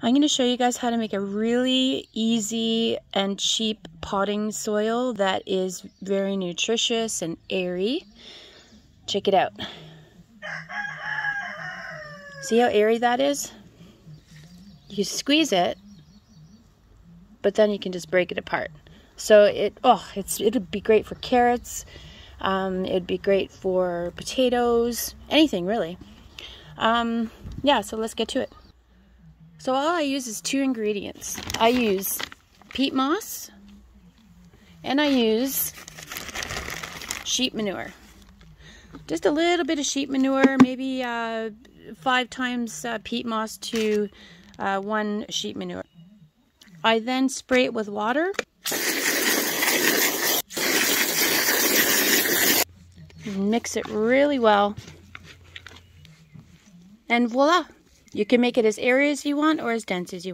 I'm going to show you guys how to make a really easy and cheap potting soil that is very nutritious and airy. Check it out. See how airy that is? You squeeze it, but then you can just break it apart. So it, oh, it's it would be great for carrots. Um, it'd be great for potatoes, anything really. Um, yeah, so let's get to it. So all I use is two ingredients. I use peat moss and I use sheep manure. Just a little bit of sheep manure, maybe uh, five times uh, peat moss to uh, one sheep manure. I then spray it with water. Mix it really well. And voila, you can make it as airy as you want or as dense as you want.